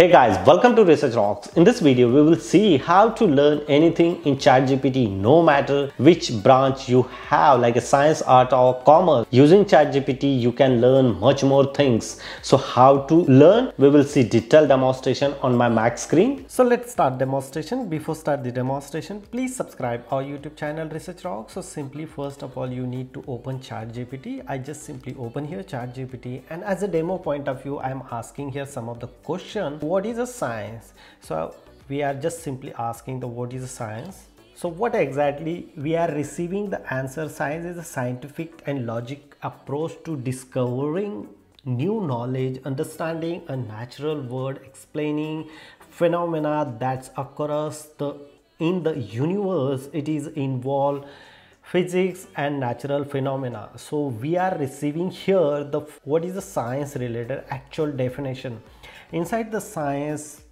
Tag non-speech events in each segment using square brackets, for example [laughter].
Hey guys, welcome to Research Rocks. In this video, we will see how to learn anything in ChatGPT no matter which branch you have like a science, art or commerce. Using ChatGPT, you can learn much more things. So how to learn? We will see detailed demonstration on my Mac screen. So let's start demonstration. Before start the demonstration, please subscribe our YouTube channel Research Rocks. So simply first of all, you need to open ChatGPT. I just simply open here ChatGPT and as a demo point of view, I am asking here some of the question what is a science? So we are just simply asking the what is a science. So what exactly we are receiving the answer science is a scientific and logic approach to discovering new knowledge understanding a natural world explaining phenomena that occurs the in the universe it is involved physics and natural phenomena. So we are receiving here the what is the science related actual definition? Inside the science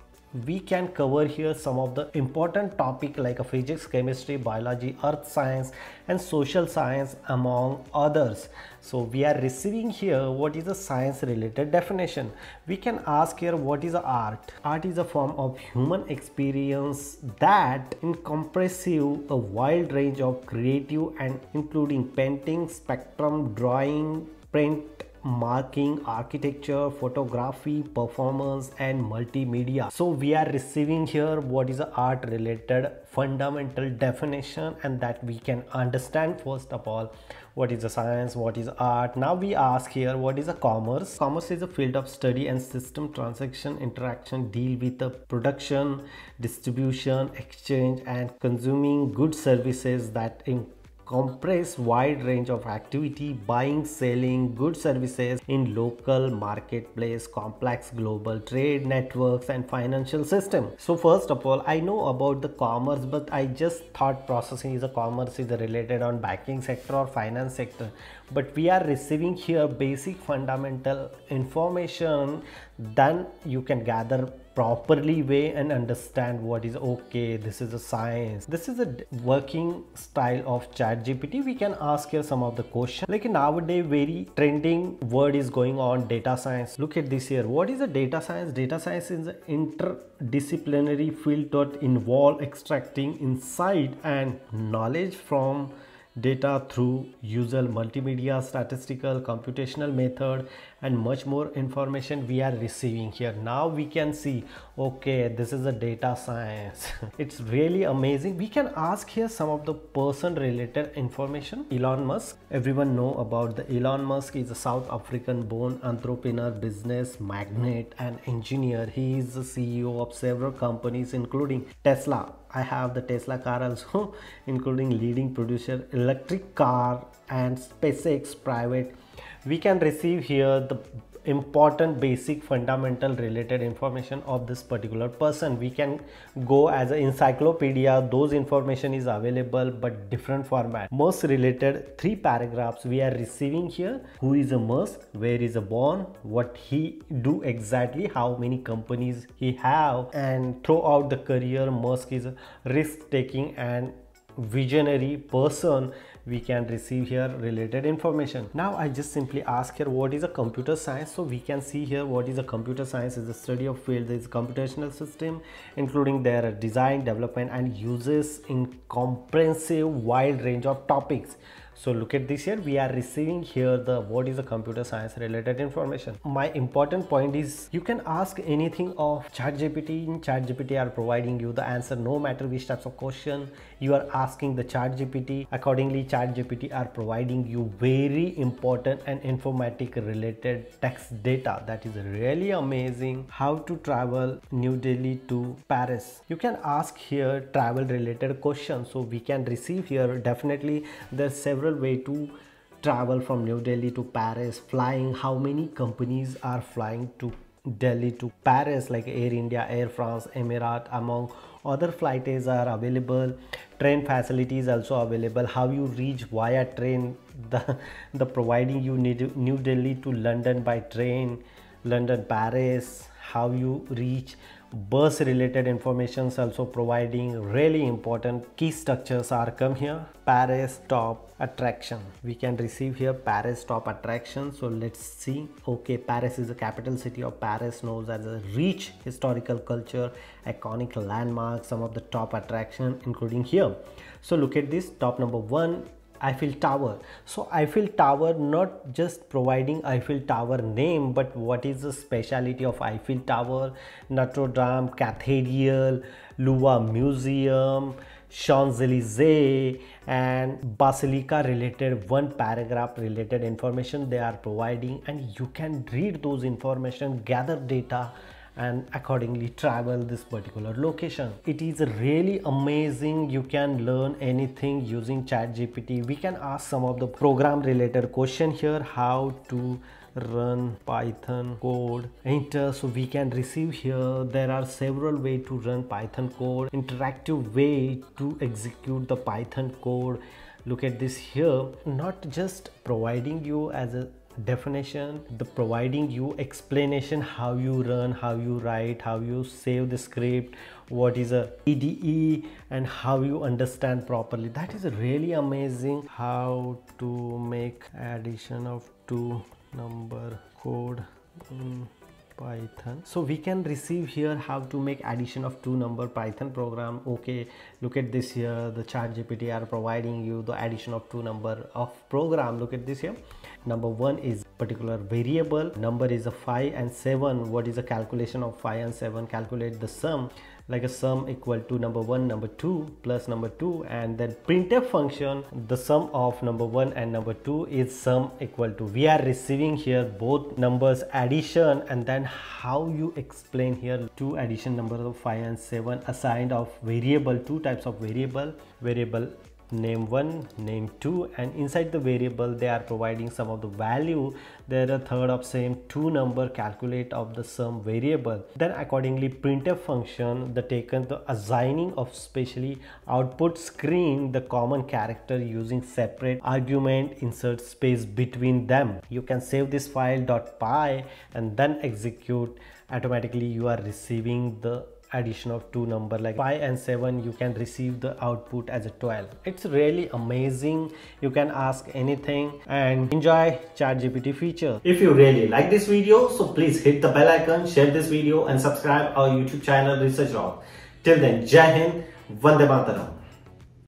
we can cover here some of the important topic like physics chemistry biology earth science and social science among others. So we are receiving here what is a science related definition. We can ask here what is art. Art is a form of human experience that encompasses a wide range of creative and including painting spectrum drawing print marking architecture photography performance and multimedia. So we are receiving here what is a art related fundamental definition and that we can understand first of all what is the science what is art. Now we ask here what is a commerce? Commerce is a field of study and system transaction interaction deal with the production distribution exchange and consuming goods services that compress wide range of activity buying selling goods services in local marketplace complex global trade networks and financial system. So first of all i know about the commerce but i just thought processing is a commerce is related on banking sector or finance sector. But we are receiving here basic fundamental information then you can gather properly way and understand what is okay this is a science this is a working style of chat gpt we can ask here some of the questions. Like nowadays very trending word is going on data science. Look at this here. What is a data science? Data science is an interdisciplinary field that involve extracting insight and knowledge from data through usual multimedia statistical computational method and much more information we are receiving here. Now we can see okay this is a data science. [laughs] It's really amazing. We can ask here some of the person related information. Elon musk. Everyone know about the elon musk. Is a south african born entrepreneur business magnate and engineer. He is the ceo of several companies including tesla I have the Tesla car also [laughs] including leading producer electric car and SpaceX private. We can receive here the important basic fundamental related information of this particular person. We can go as an encyclopedia those information is available but different format. Most related three paragraphs we are receiving here. Who is a musk where is a born? What he do exactly? How many companies he have? And throughout the career musk is risk taking and visionary person we can receive here related information. Now i just simply ask here what is a computer science? So we can see here what is a computer science is the study of field is computational system including their design development and uses in comprehensive wide range of topics so look at this here. We are receiving here the what is a computer science related information. My important point is you can ask anything of ChatGPT. In ChatGPT are providing you the answer no matter which types of question you are asking the ChatGPT. Accordingly ChatGPT are providing you very important and informatic related text data. That is really amazing. How to travel New Delhi to Paris. You can ask here travel related questions. So we can receive here definitely there's several several way to travel from New Delhi to Paris flying. How many companies are flying to Delhi to Paris like Air India Air France Emirat among other flights are available. Train facilities also available. How you reach via train [laughs] the the providing you need New Delhi to London by train London Paris how you reach bus related informations also providing really important key structures are come here. Paris top attraction. We can receive here paris top attraction. So let's see. Okay paris is the capital city of paris knows as a rich historical culture iconic landmark some of the top attraction including here. So look at this top number one Eiffel Tower. So Eiffel Tower not just providing Eiffel Tower name but what is the speciality of Eiffel Tower, Notre Dame Cathedral, Louvre Museum, Champs-Élysées and Basilica related one paragraph related information they are providing and you can read those information gather data and accordingly travel this particular location. It is really amazing. You can learn anything using chat gpt we can ask some of the program related question here how to run python code enter. So we can receive here. There are several way to run python code. Interactive way to execute the python code. Look at this here. Not just providing you as a definition the providing you explanation how you run how you write how you save the script what is a IDE and how you understand properly. That is really amazing how to make addition of two number code in python. So we can receive here how to make addition of two number python program. Okay look at this here. The chat gpt are providing you the addition of two number of program. Look at this here number one is particular variable. Number is a 5 and 7 what is the calculation of 5 and 7 calculate the sum. Like a sum equal to number 1 number 2 plus number 2 and then printf function. The sum of number 1 and number 2 is sum equal to we are receiving here both numbers addition and then how you explain here two addition numbers of 5 and 7 assigned of variable two types of variable variable name 1 name 2 and inside the variable they are providing some of the value. There a third of same two number calculate of the sum variable. Then accordingly printf function the taken the assigning of specially output screen the common character using separate argument insert space between them. You can save this file .py and then execute. Automatically you are receiving the addition of two number like 5 and 7 you can receive the output as a 12 it's really amazing. You can ask anything and enjoy chat gpt feature. If you really like this video so please hit the bell icon share this video and subscribe our youtube channel research rock. Till then jai hind vande mataram